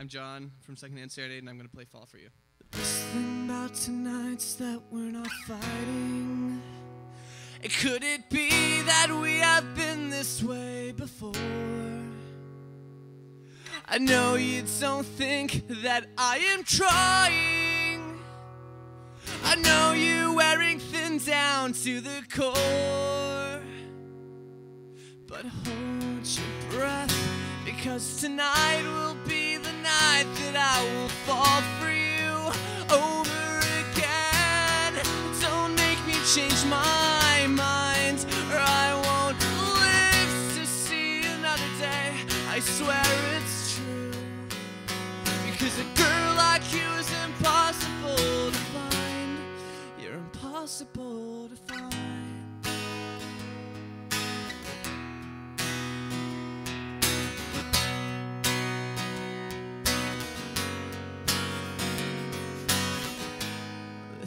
I'm John from Secondhand Serenade, and I'm going to play Fall for You. The best thing about tonight's that we're not fighting. Could it be that we have been this way before? I know you don't think that I am trying. I know you're wearing thin down to the core. But hold your breath, because tonight will night that I will fall for you over again. Don't make me change my mind, or I won't live to see another day. I swear it's true. Because a girl like you is impossible to find. You're impossible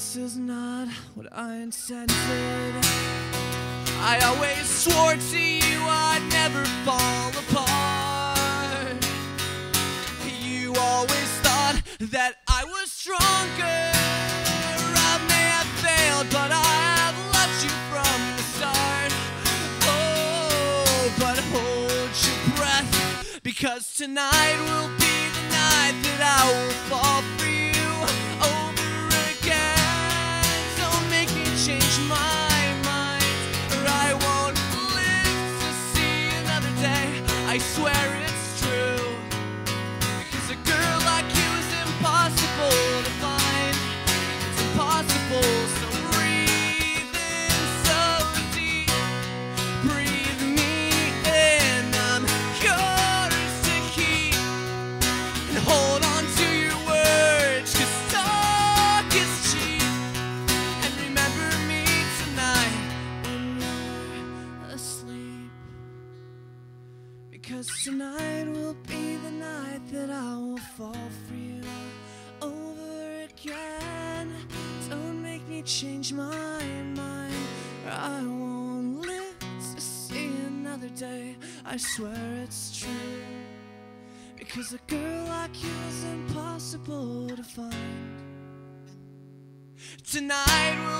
This is not what I intended. I always swore to you I'd never fall apart. You always thought that I was stronger. I may have failed, but I have loved you from the start. Oh, but hold your breath, because tonight will change my mind, or I won't live to see another day. I swear it's Because tonight will be the night that I will fall for you over again. Don't make me change my mind, or I won't live to see another day. I swear it's true. Because a girl like you is impossible to find. Tonight